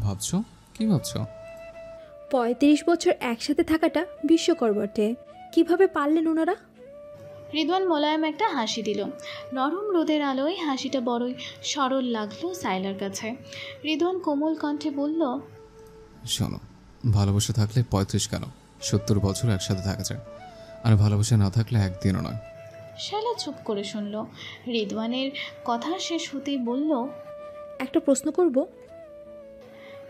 ভাবছ? কি ভাবছ? পঁয়ত্রিশ বছর একসাথে থাকাটা বিস্ময়কর বটে কীভাবে পারলেন ওনারা? রিদওয়ান মোলায়েম একটা হাসি দিল। নরম রোদের আলোয় হাসিটা বড়ই সরল লাগল সাইলার কাছে। রিদওয়ান কোমল কণ্ঠে বলল শোনো ভালোবাসা থাকলে পঁয়ত্রিশ কেন? সত্তর বছর একসাথে থাকা যায়। আর ভালোবাসা না থাকলে একদিনও নয়। শাইলা চুপ করে শুনল। রিদওয়ানের কথা শেষ হতেই বলল একটা প্রশ্ন করব?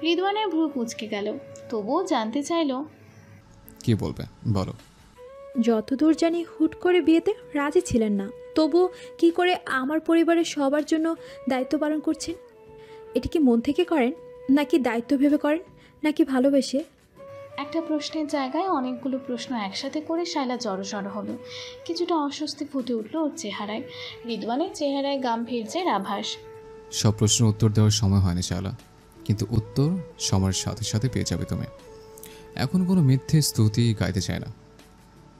রিদওয়ানের ভ্রু কুচকে গেল। তবুও জানতে চাইল কি বলবে? বলো। যতদূর জানি হুট করে বিয়েতে রাজি ছিলেন না। তবু কি করে আমার পরিবারের সবার জন্য দায়িত্ব পালন করছেন? এটি কি মন থেকে করেন নাকি দায়িত্ব ভেবে করেন নাকি ভালোবেসে? একটা প্রশ্নের জায়গায় অনেকগুলো প্রশ্ন একসাথে করে শায়লা জড়সড় হলো। কিছুটা অস্বস্তি ফুটে উঠল ওর চেহারায়। রিদওয়ানের চেহারায় গাম্ভীর্যের আভাস। সব প্রশ্নের উত্তর দেওয়ার সময় হয়নি শালা কিন্তু উত্তর সময়ের সাথে সাথে পেয়ে যাবে তুমি। এখন কোনো মিথ্যে স্তুতি গাইতে চায় না।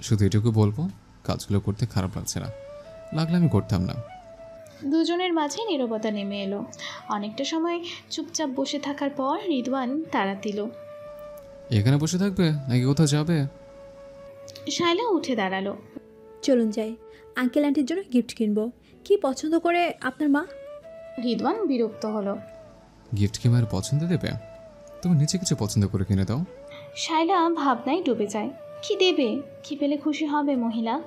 শুধু এটুকু বলব কাজগুলো করতে খারাপ লাগছে না। লাগলে আমি করতাম না। দুজনের মাঝে নীরবতা নেমে এলো। অনেকটা সময় চুপচাপ বসে থাকার পর রিদওয়ান তাড়া দিল। এখানে বসে থাকবে নাকি কোথাও যাবে? শায়লা উঠে দাঁড়াল। চলুন যাই। আঙ্কেল আন্টির জন্য গিফট কিনবো। কি পছন্দ করে আপনার মা? রিদওয়ান বিরক্ত হলো। গিফট কি মায়ের পছন্দ দেবে? তুমি নিচে কিছু পছন্দ করে কিনে দাও। শায়লা ভাবনায় ডুবে যায়। কি দেবে? কি পেলে খুশি হবে মহিলা?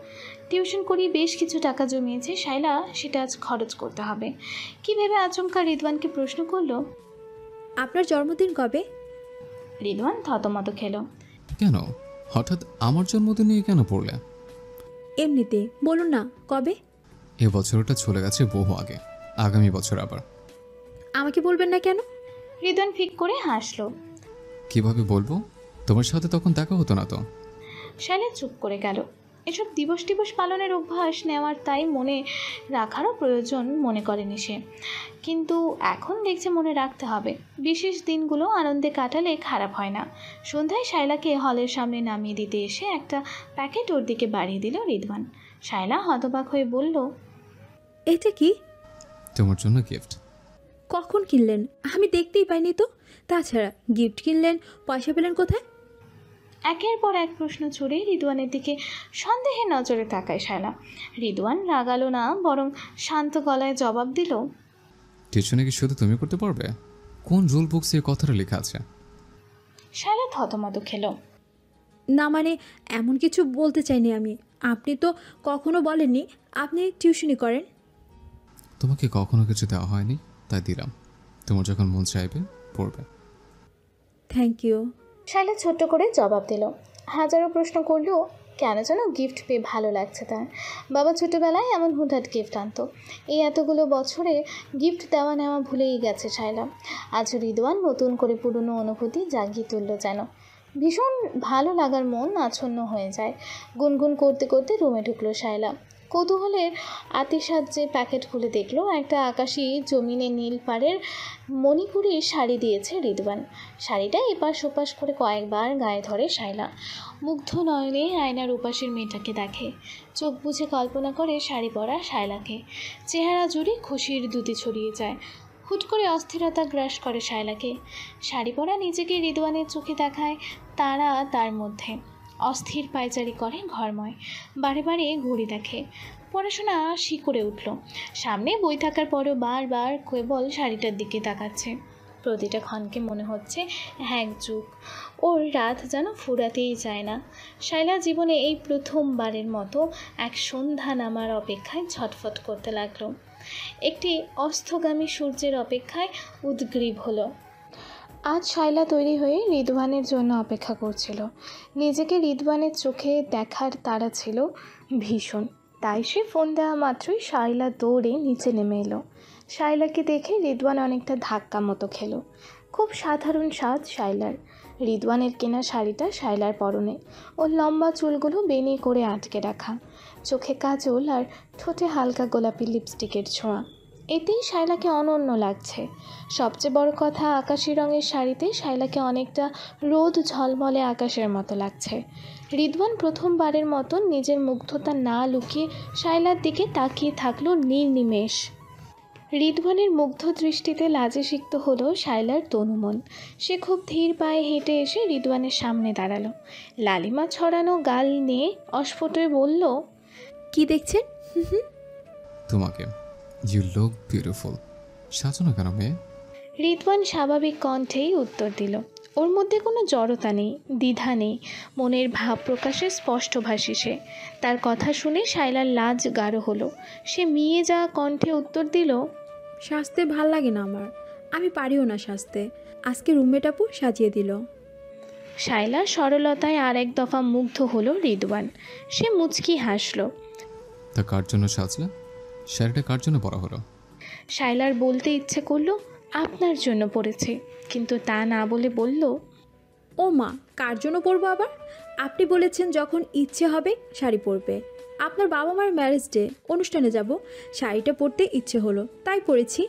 টিউশন করিয়ে বেশ কিছু টাকা জমিয়েছে। শায়লা সেটা আজ খরচ করতে হবে। কি ভেবে আচমকা রিদওয়ানকে প্রশ্ন করল? আপনার জন্মদিন কবে? রিদওয়ান থতমত খেল। কেন? হঠাৎ আমার জন্মদিনে নিয়ে কেন পড়লে? এমনিতে বলুন না কবে? এ বছরটা চলে গেছে বহু আগে আগামী বছর আবার। আমাকে বলবেন না কেন? রিদওয়ান ফিক করে হাসলো। কীভাবে বলব? তোমার সাথে তখন দেখা হতো না তো। শায়লা চুপ করে গেল। এসব দিবস টিবস পালনের অভ্যাস নেওয়ার তাই মনে রাখারও প্রয়োজন মনে করেনি সে। কিন্তু এখন দেখছে মনে রাখতে হবে। বিশেষ দিনগুলো আনন্দে কাটালে খারাপ হয় না। সন্ধ্যায় শায়লাকে হলের সামনে নামিয়ে দিতে এসে একটা প্যাকেট ওর দিকে বাড়িয়ে দিল রিদওয়ান। শায়লা হতবাক হয়ে বলল এটা কি? তোমার জন্য গিফট কখন কিনলেন? আমি দেখতেই পাইনি তো। তাছাড়া গিফট কিনলেন? পয়সা পেলেন কোথায়? একের পর এক প্রশ্ন ছুড়ে রিদওয়ানের দিকে সন্দেহের নজরে তাকায় শায়লা রিদওয়ান রাগালো না বরং শান্ত গলায় জবাব দিল টিউশনে কি শুধু তুমি করতে পারবে। কোন রুল বুকসে এই কথাটা লেখা আছে? শায়লা থতমত খেলো না মানে এমন কিছু বলতে চাইনি আমি। আপনি তো কখনো বলেননি আপনি টিউশনি করেন। তোমাকে কখনো কিছু দেওয়া হয়নি তাই দিলাম। তোমার যখন মন চাইবে পড়বে। থ্যাংক ইউ শাইলা ছোট্ট করে জবাব দিল, হাজারো প্রশ্ন করলেও কেন যেন গিফট পেয়ে ভালো লাগছে তার। বাবা ছোটোবেলায় এমন হুটহাট গিফট আনতো। এই এতগুলো বছরে গিফট দেওয়া নেওয়া ভুলেই গেছে শাইলা। আজ রিদওয়ান নতুন করে পুরনো অনুভূতি জাগিয়ে তুললো যেন। ভীষণ ভালো লাগার মন আচ্ছন্ন হয়ে যায়। গুনগুন করতে করতে রুমে ঢুকলো শায়লা কৌতূহলের আতিসাহ্যে প্যাকেট খুলে দেখল, একটা আকাশি জমিনে নীল পাড়ের মণিপুরি শাড়ি দিয়েছে রিদওয়ান। শাড়িটা এপাশ ওপাশ করে কয়েকবার গায়ে ধরে শায়লা মুগ্ধ নয়নে আয়নার উপাসের মেয়েটাকে দেখে। চোখ বুঝে কল্পনা করে শাড়ি পরা শায়লাকে চেহারা জুড়ে খুশির দুতি ছড়িয়ে যায়। হুট করে অস্থিরতা গ্রাস করে শায়লাকে শাড়ি পরা নিজেকে রিদওয়ানের চোখে দেখায়, তারা তার মধ্যে। অস্থির পায়চারি করে ঘরময়। বারে বারে ঘড়ি দেখে। পড়াশোনা শিকড়ে উঠল। সামনে বই থাকার পরেও বারবার কেবল শাড়িটার দিকে তাকাচ্ছে। প্রতিটা ক্ষণকে মনে হচ্ছে এক যুগ। ওর রাত যেন ফুরাতেই যায় না। শাইলা জীবনে এই প্রথমবারের মতো এক সন্ধ্যা নামার অপেক্ষায় ছটফট করতে লাগল। একটি অস্তগামী সূর্যের অপেক্ষায় উদ্গ্রীব হলো। আজ শায়লা তৈরি হয়ে রিদওয়ানের জন্য অপেক্ষা করছিল। নিজেকে রিদওয়ানের চোখে দেখার তারা ছিল ভীষণ। তাই সে ফোন দেওয়া মাত্রই শায়লা দৌড়ে নিচে নেমে এলো। শায়লাকে দেখে রিদওয়ান অনেকটা ধাক্কা মতো খেলো। খুব সাধারণ স্বাদ শায়লার। রিদওয়ানের কেনা শাড়িটা শায়লার পরনে ওর লম্বা চুলগুলো বেনি করে আটকে রাখা। চোখে কাজল আর ঠোঁটে হালকা গোলাপি লিপস্টিকের ছোঁয়া। এতেই শায়লাকে অনন্য লাগছে। সবচেয়ে বড় কথা আকাশি রঙের শাড়িতে শায়লাকে অনেকটা রোদ ঝলমলে আকাশের মতো লাগছে। রিদওয়ান প্রথমবারের মতন নিজের মুগ্ধতা না লুকিয়ে শায়লার দিকে তাকিয়ে থাকল নির্নিমেষ। রিদওয়ানের মুগ্ধ দৃষ্টিতে লাজে সিক্ত হলো শাইলার তনুমন। সে খুব ধীর পায়ে হেঁটে এসে রিদওয়ানের সামনে দাঁড়াল। লালিমা ছড়ানো গাল নিয়ে অস্ফুটে বলল কি দেখছেন? তোমাকে। ইউ লুক বিউটিফুল সাজো না কেন মেয়ে? রিদওয়ান স্বাভাবিক কণ্ঠেই উত্তর দিল। ওর মধ্যে কোনো জড়তা নেই দ্বিধা নেই। মনের ভাব প্রকাশে স্পষ্টভাষী সে। তার কথা শুনে শাইলার লাজ গাঢ় হলো। সে মিয়ে যা কণ্ঠে উত্তর দিল সাজতে ভালো লাগে না আমার। আমি পারিও না সাজতে। আজকে রুমমেট আপু সাজিয়ে দিল। শাইলার সরলতায় আর এক দফা মুগ্ধ হলো রিদওয়ান। সে মুচকি হাসলো। তা কার জন্য সাজলে? শাড়িটা কার জন্য পরা হলো? শাইলার বলতে ইচ্ছে করল আপনার জন্য পড়েছে কিন্তু তা না বলে বলল ও মা কার জন্য পরবো আবার? আপনি বলেছেন যখন ইচ্ছে হবে শাড়ি পরবে। আপনার বাবা মার ম্যারেজ ডে অনুষ্ঠানে যাব। শাড়িটা পরতে ইচ্ছে হলো তাই পরেছি।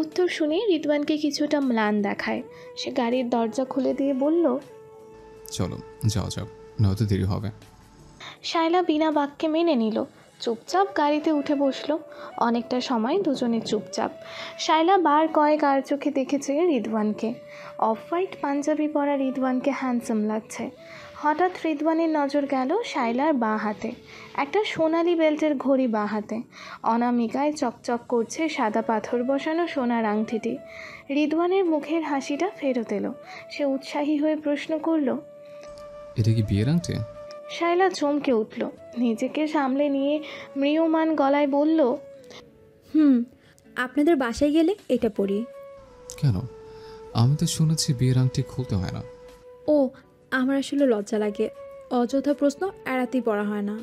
উত্তর শুনে রিদওয়ানকে কিছুটা ম্লান দেখায়। সে গাড়ির দরজা খুলে দিয়ে বলল চলো যাও যাও নয়তো দেরি হবে। শায়লা বিনা বাক্যে মেনে নিল। চুপচাপ গাড়িতে উঠে বসল। অনেকটা সময় দুজনে চুপচাপ। শায়লা বার কয়েক আর চোখে দেখেছে রিদওয়ানকে। অফ হোয়াইট পাঞ্জাবি পরা রিদওয়ানকে হ্যান্ডসাম লাগছে। হঠাৎ রিদওয়ানের নজর গেল শায়লার বাঁ হাতে। একটা সোনালি বেল্টের ঘড়ি বাঁ হাতে। অনামিকায় চকচক করছে সাদা পাথর বসানো সোনার আংটিটি। রিদওয়ানের মুখের হাসিটা ফেরত এলো। সে উৎসাহী হয়ে প্রশ্ন করল, এটা কি বিয়ের আংটি? শায়লা চমকে উঠল। নিজেকে সামলে নিয়ে ম্রিয়মান গলায় বলল হুম আপনাদের বাসায় গেলে এটা পড়ি। কেন? আমি তো শুনেছি বিয়ের আংটি খুলতে হয় না। ও আমার আসলে লজ্জা লাগে। অযথা প্রশ্ন এড়াতেই পড়া হয় না।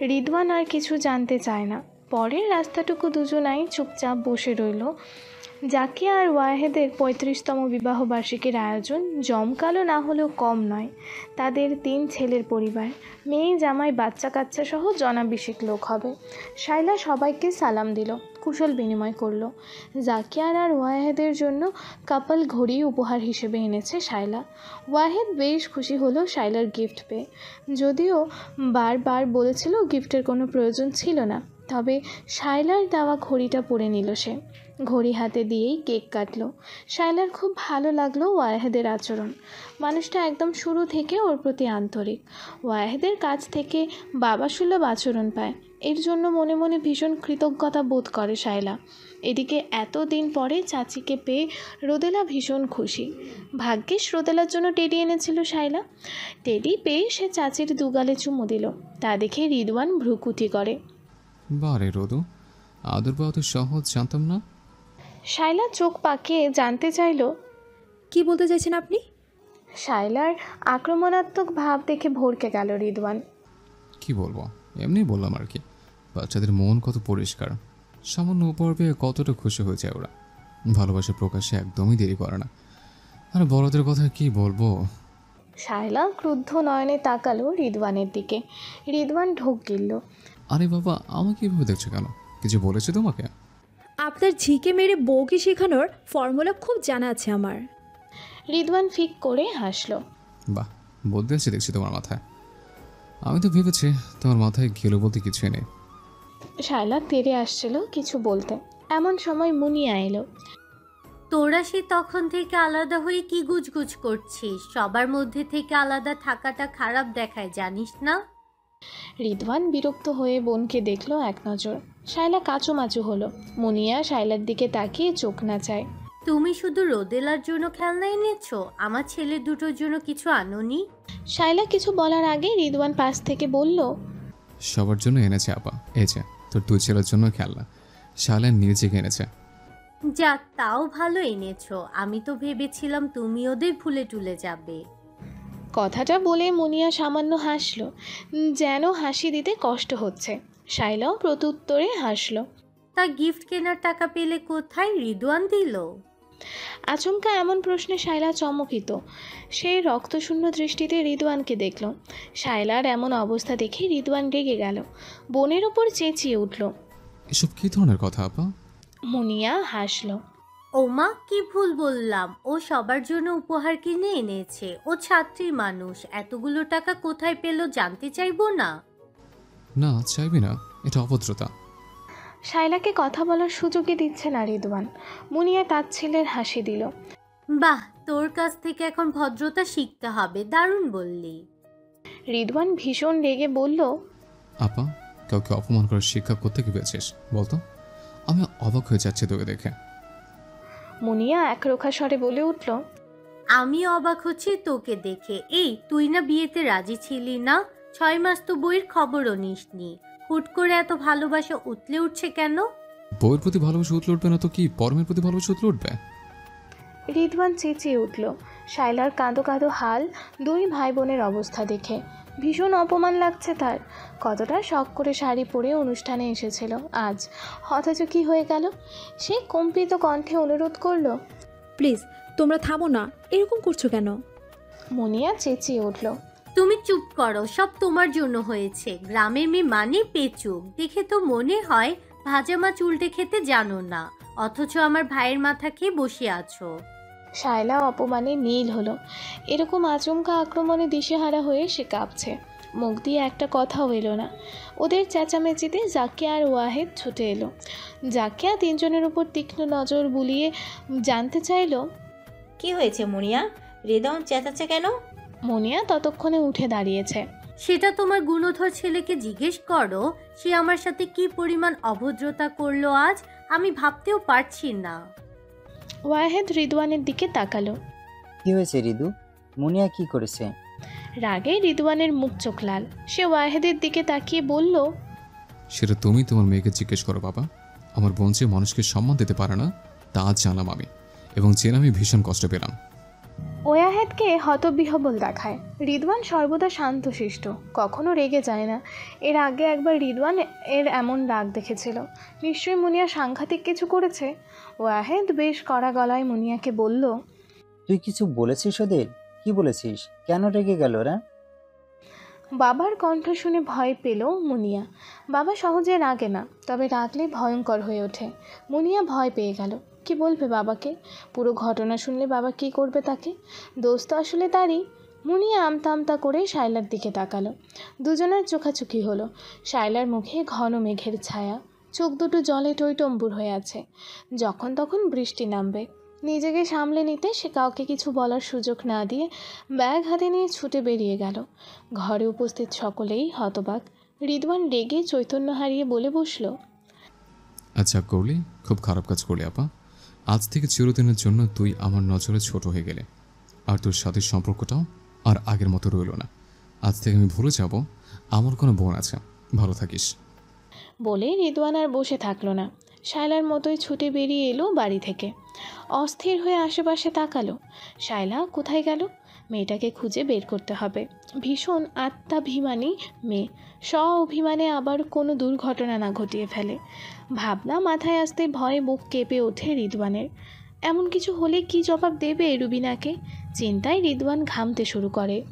রিদওয়ান আর কিছু জানতে চায় না। পরের রাস্তাটুকু দুজনাই চুপচাপ বসে রইল। জাকিয়া আর ওয়াহেদের পঁয়ত্রিশতম বিবাহবার্ষিকীর আয়োজন জমকালো না হলেও কম নয়। তাদের তিন ছেলের পরিবার, মেয়ে, জামাই বাচ্চা কাচ্চা সহ জনাবিষেক লোক হবে। শাইলা সবাইকে সালাম দিল, কুশল বিনিময় করল। জাকিয়ার আর ওয়াহেদের জন্য কাপল ঘড়ি উপহার হিসেবে এনেছে শাইলা ওয়াহেদ বেশ খুশি হলো শাইলার গিফট পেয়ে। যদিও বারবার বলেছিল গিফটের কোনো প্রয়োজন ছিল না, তবে শাইলার দেওয়া ঘড়িটা পরে নিল সে। ঘড়ি হাতে দিয়েই কেক কাটলো। শায়লার খুব ভালো লাগল ওয়াহেদের আচরণ। মানুষটা একদম শুরু থেকে ওর প্রতি আন্তরিক। ওয়াহেদের কাছ থেকে বাবা সুলভ আচরণ পায়। এর জন্য মনে মনে ভীষণ কৃতজ্ঞতা বোধ করে শায়লা। এদিকে এতদিন পরে চাচিকে পেয়ে রোদেলা ভীষণ খুশি। ভাগ্যিস রোদেলার জন্য টেডি এনেছিল শায়লা। টেডি পেয়ে সে চাচির দুগালে চুমু দিল। তা দেখে রিদওয়ান ভ্রুকুটি করে। বারে রোদু, আদর তো সহজ, জানতাম না। শায়লা চোখ পাকিয়ে জানতে চাইল কি বলতে চাইছেন আপনি? শায়লার আক্রমণাত্মক ভাব দেখে ভরকে গেল রিদওয়ান। কি বলব? এমনি বললাম আর কি। বাচ্চাদের মন কত পরিষ্কার। সামান্য উপহার পেয়ে কতটা খুশি হয়ে যায় ওরা। ভালোবাসা প্রকাশে একদমই দেরি করে না। আর বড়দের কথা কি বলব? শায়লা ক্রুদ্ধ নয়নে তাকালো রিদওয়ানের দিকে। রিদওয়ান ঢোক গিলল। আরে বাবা আমাকে এভাবে দেখছ কেন? কিছু বলেছে তোমাকে? আপনার ঝিকে মেরে বউকে শেখানোর ফর্মুলা খুব জানা আছে আমার। রিদওয়ান ফিক করে হাসলো। বাহ বলতে আছে দেখছি তোমার মাথায়। আমি তো ভেবেছি তোমার মাথায় গেলো বলতে কিছুই নেই। শায়লা তেরে আসছিল কিছু বলতে। এমন সময় মুনিয়া এলো তোরা সে তখন থেকে আলাদা হয়ে কি গুজগুজ করছিস? সবার মধ্যে থেকে আলাদা থাকাটা খারাপ দেখায় জানিস না? রিদওয়ান বিরক্ত হয়ে বোনকে দেখল এক নজর। শায়লা কাচুমাচু হলো। মুনিয়া শায়লার দিকে তাকিয়ে চোখ না চায়। তুমি শুধু রোদেলার জন্য খেলনা এনেছো? আমার ছেলে দুটোর জন্য কিছু আনোনি? শায়লা কিছু বলার আগে রিদওয়ান পাশ থেকে বলল সবার জন্য এনেছে আপা। এই যে তোর দুই ছেলের জন্য খেলনা। শালা নিজেকে এনেছে। যা তাও ভালো এনেছো। আমি তো ভেবেছিলাম তুমি ওদের ভুলে টুলে যাবে। কথাটা বলে মুনিয়া সামান্য হাসলো। যেন হাসি দিতে কষ্ট হচ্ছে। শায়লাও প্রত্যুত্তরে হাসলো। তা গিফট কেনার টাকা পেলে কোথায় রিদওয়ান দিল? আচমকা এমন প্রশ্নে শায়লা চমকিত। সে রক্তশূন্য দৃষ্টিতে রিদওয়ানকে দেখল। শায়লার এমন অবস্থা দেখে রিদওয়ান রেগে গেল। বোনের ওপর চেঁচিয়ে উঠল। এসব কী ধরনের কথা আপা? মুনিয়া হাসলো। ওমা কি ভুল বললাম। ও সবার জন্য উপহার কিনে এনেছে। ও ছাত্রী মানুষ। এতগুলো টাকা কোথায় পেল জানতে চাইব না। না চাইবি না এটা অভদ্রতা। শাইলাকে কথা বলার সুযোগই দিচ্ছে না রিদওয়ান। মুনিয়া তার ছেলের হাসি দিল। বাহ তোর কাছ থেকে এখন ভদ্রতা শিখতে হবে দারুণ বললি। রিদওয়ান ভীষণ রেগে বলল আপা কাউকে অপমান করার শিক্ষা কোথেকে পেয়েছিস? বলতো? আমি অবাক হয়ে যাচ্ছি তোকে দেখে। মুনিয়া একরোখা স্বরে বলে উঠল আমি অবাক হচ্ছি তোকে দেখে। এই তুই না বিয়েতে রাজি ছিলি না? ছয় মাস তো বইয়ের খবরও নিসনি। হুট করে এত ভালোবাসা উতলে উঠছে কেন? বউয়ের প্রতি ভালোবাসা উতলে উঠবে না তো কি? পরমের প্রতি ভালোবাসা উতলে উঠবে? রিদওয়ান চেঁচিয়ে উঠল। শাইলার কাঁদো কাঁদো হাল দুই ভাই বোনের অবস্থা দেখে। ভীষণ অপমান লাগছে তার। কতটা শখ করে শাড়ি পরে অনুষ্ঠানে এসেছিল আজ। অথচ কি হয়ে গেল? সে কম্পিত কণ্ঠে অনুরোধ করল প্লিজ তোমরা থামো না। এরকম করছ কেন? মুনিয়া চেঁচিয়ে উঠল। তুমি চুপ করো সব তোমার জন্য হয়েছে। গ্রামের মেয়ে মানে পেচুক। দেখে তো মনে হয় ভাজা মাছ উল্টে খেতে জানো না। অথচ আমার ভাইয়ের মাথা খেয়ে বসে আছো। শায়লা অপমানে নীল হলো। এরকম আচমকা আক্রমণে দিশেহারা হয়ে সে কাঁপছে। মুখ দিয়ে একটা কথাও এলো না। ওদের চেঁচামেচিতে জাকিয়া আর ওয়াহেদ ছুটে এলো। জাকিয়া তিনজনের উপর তীক্ষ্ণ নজর বুলিয়ে জানতে চাইলো কি হয়েছে মুনিয়া? হৃদয় চেঁচাচ্ছে কেন? মনিয়া ততক্ষণে উঠে দাঁড়িয়েছে। সেটা তোমার গুণধর ছেলেকে জিজ্ঞেস করো সে আমার সাথে কি পরিমাণ অভদ্রতা করল আজ আমি ভাবতেও পারছি না। ওয়াহেদ রিদওয়ানের দিকে তাকালো। কি হয়েছে রিদু? মুনিয়া কি করেছে? রাগে রিদওয়ানের মুখ চোখ লাল। সে ওয়াহেদের দিকে তাকিয়ে বলল সেটা তুমি তোমার মেয়েকে জিজ্ঞেস করো বাবা। আমার বোন যে মানুষকে সম্মান দিতে পারে না তা আজ জানলাম আমি এবং জেনে আমি ভীষণ কষ্ট পেলাম। ওয়াহেদকে হতবিহবল দেখায়। রিদওয়ান সর্বদা শান্তশিষ্ট কখনো রেগে যায় না। এর আগে একবার রিদওয়ান এর এমন রাগ দেখেছিল। নিশ্চয়ই মুনিয়া সাংঘাতিক কিছু করেছে? ওয়াহেদ বেশ কড়া গলায় মুনিয়াকে বলল তুই কিছু বলেছিস ওদের? কি বলেছিস? কেন রেগে গেল ওরা? বাবার কণ্ঠ শুনে ভয় পেল মুনিয়া। বাবা সহজে রাগে না তবে রাগলে ভয়ঙ্কর হয়ে ওঠে। মুনিয়া ভয় পেয়ে গেল। কি বলবে বাবাকে? পুরো ঘটনা শুনলে বাবা কি করবে তাকে? দোষ তো আসলে তারই। মুনিয়া আমতা আমতা করে শায়লার দিকে তাকালো। দুজনের চোখাচোখি হলো। শায়লার মুখে ঘন মেঘের ছায়া। চোখ দুটো জলে টইটম্বুর হয়ে আছে। যখন তখন বৃষ্টি নামবে। নিজেকে সামলে নিতে সে কাউকে কিছু বলার সুযোগ না দিয়ে ব্যাগ হাতে নিয়ে ছুটে বেরিয়ে গেল। ঘরে উপস্থিত সকলেই হতবাক। রিদওয়ান রেগে চৈতন্য হারিয়ে বলে বসল আচ্ছা করলি? খুব খারাপ কাজ করলি, আপা। আজ থেকে চিরদিনের জন্য তুই আমার নজরে ছোট হয়ে গেলে। আর তোর সাথে সম্পর্কটাও আর আগের মতো রইল না। আজ থেকে আমি ভুলে যাব, আমার কোনো বোন আছে। ভালো থাকিস। বলে রিদওয়ান আর বসে থাকল না। শায়লার মতোই ছুটে বেরিয়ে এলো বাড়ি থেকে। অস্থির হয়ে আশেপাশে তাকালো। শায়লা, কোথায় গেল? মেয়েটাকে খুঁজে বের করতে হবে। ভীষণ আত্মাভিমানী মেয়ে। স্ব অভিমানে আবার কোনো দুর্ঘটনা না ঘটিয়ে ফেলে। ভাবনা মাথায় আসতে ভয়ে বুক কেঁপে ওঠে রিদওয়ানের। এমন কিছু হলে কি জবাব দেবে রুবিনাকে? চিন্তায় রিদওয়ান ঘামতে শুরু করে।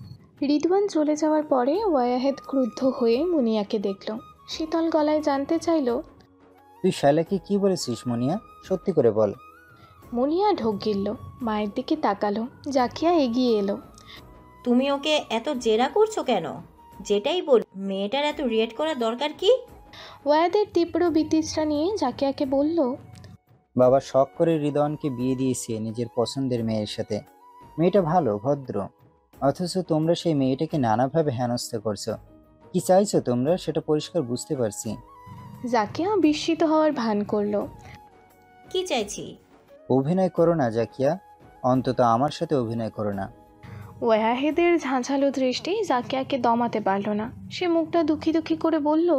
রিদওয়ান চলে যাওয়ার পরে ওয়াহেদ ক্রুদ্ধ হয়ে মুনিয়াকে দেখল। শীতল গলায় জানতে চাইল তুই শায়লাকে কি বলেছিস মুনিয়া? সত্যি করে বল। মুনিয়া ঢোক গিলল মায়ের দিকে তাকালো জাকিয়া এগিয়ে এলো। তুমি ওকে এত জেরা করছ কেন? যেটাই বল মেয়েটার এত রিয়েট করা দরকার কি? ওয়াদের তীব্র বিতৃষ্ণা নিয়ে জাকিয়াকে বলল বাবা শখ করে হৃদয়নকে বিয়ে দিয়েছে নিজের পছন্দের মেয়ের সাথে। মেয়েটা ভালো ভদ্র। অথচ তোমরা সেই মেয়েটাকে নানাভাবে হেনস্থা করছ। কি চাইছো তোমরা? সেটা পরিষ্কার বুঝতে পারছি। জাকিয়া বিস্মিত হওয়ার ভান করল। কি চাইছি? অভিনয় করো না জাকিয়া। অন্তত আমার সাথে অভিনয় করো না। ওয়াহেদের ঝাঁঝালো দৃষ্টি জাকিয়াকে দমাতে পারল না। সে মুখটা দুঃখী দুঃখী করে বলল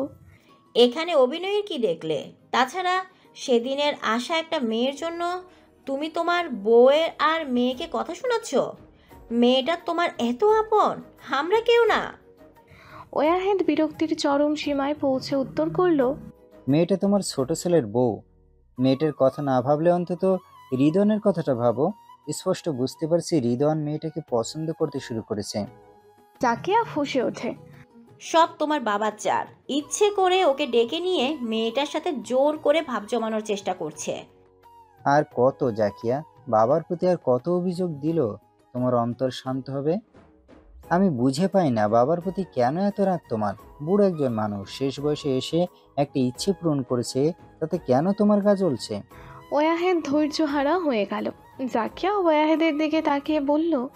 এখানে অভিনয়ের কি দেখলে? তাছাড়া সেদিনের আশা একটা মেয়ের জন্য তুমি তোমার বউয়ের আর মেয়েকে কথা শোনাচ্ছ? মেয়েটা তোমার এত আপন আমরা কেউ না। ওয়াহেদ বিরক্তির চরম সীমায় পৌঁছে উত্তর করল মেয়েটা তোমার ছোট ছেলের বউ। মেয়েটার কথা না ভাবলে অন্তত হৃদয়নের কথাটা ভাবো। স্পষ্ট বুঝতে পারছি হৃদয়ন মেয়েটাকে পছন্দ করতে শুরু করেছে। জাকিয়া ফুঁসে ওঠে। সব তোমার বাবার চার ইচ্ছে করে ওকে ডেকে নিয়ে মেয়েটার সাথে জোর করে ভাব জমানোর চেষ্টা করছে। আর কত জাকিয়া? বাবার প্রতি আর কত অভিযোগ দিল? তোমার অন্তর শান্ত হবে? আমি বুঝে পাই না বাবার প্রতি কেন এত রাগ তোমার? বুড়ো একজন মানুষ শেষ বয়সে এসে একটা ইচ্ছে পূরণ করেছে তাতে কেন তোমার গা জ্বলছে? ওয়াহেদ ধৈর্যহারা হয়ে গেল। জাকিয়া ওয়াহেদের দিকে তাকিয়ে বলল